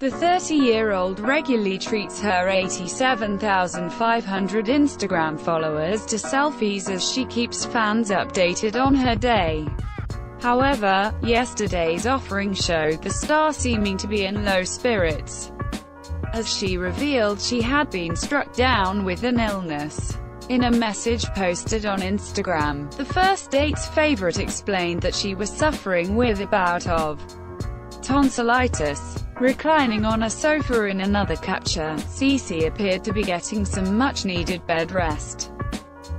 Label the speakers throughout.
Speaker 1: The 30-year-old regularly treats her 87,500 Instagram followers to selfies as she keeps fans updated on her day. However, yesterday's offering showed the star seeming to be in low spirits, as she revealed she had been struck down with an illness. In a message posted on Instagram, the First Dates' favorite explained that she was suffering with a bout of tonsillitis. Reclining on a sofa in another capture, Cici appeared to be getting some much-needed bed rest.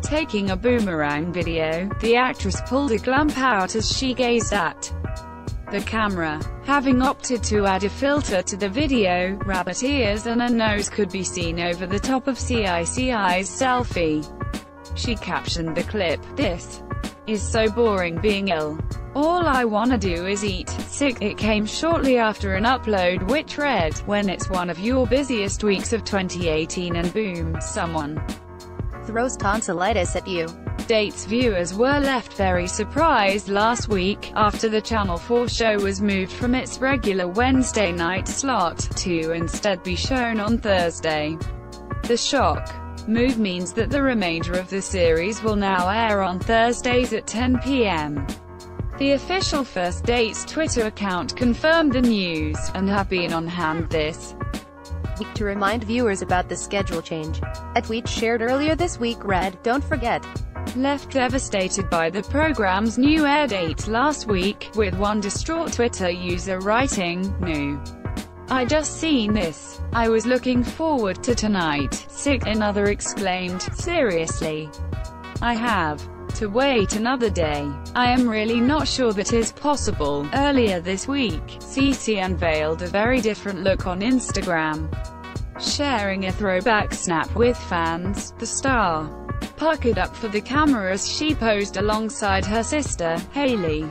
Speaker 1: Taking a boomerang video, the actress pulled a glump out as she gazed at the camera. Having opted to add a filter to the video, rabbit ears and a nose could be seen over the top of CICI's selfie. She captioned the clip, This is so boring being ill. All I wanna do is eat. Sick. It came shortly after an upload which read, when it's one of your busiest weeks of 2018 and boom, someone
Speaker 2: throws tonsillitis at you.
Speaker 1: Dates viewers were left very surprised last week, after the Channel 4 show was moved from its regular Wednesday night slot, to instead be shown on Thursday. The shock move means that the remainder of the series will now air on Thursdays at 10 p.m. The official First Dates Twitter account confirmed the news, and have been on hand this
Speaker 2: week to remind viewers about the schedule change. A tweet shared earlier this week read, Don't forget.
Speaker 1: Left devastated by the program's new air date last week, with one distraught Twitter user writing, New. I just seen this. I was looking forward to tonight. Sick, another exclaimed, seriously. I have to wait another day. I am really not sure that is possible. Earlier this week, Cici unveiled a very different look on Instagram. Sharing a throwback snap with fans, the star puckered up for the camera as she posed alongside her sister, Hailey.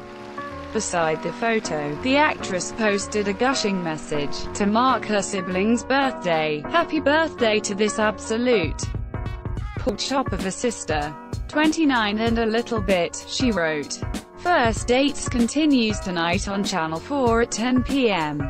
Speaker 1: Beside the photo, the actress posted a gushing message, to mark her sibling's birthday, Happy birthday to this absolute pork chop of a sister. 29 and a little bit, she wrote. First Dates continues tonight on Channel 4 at 10 p.m.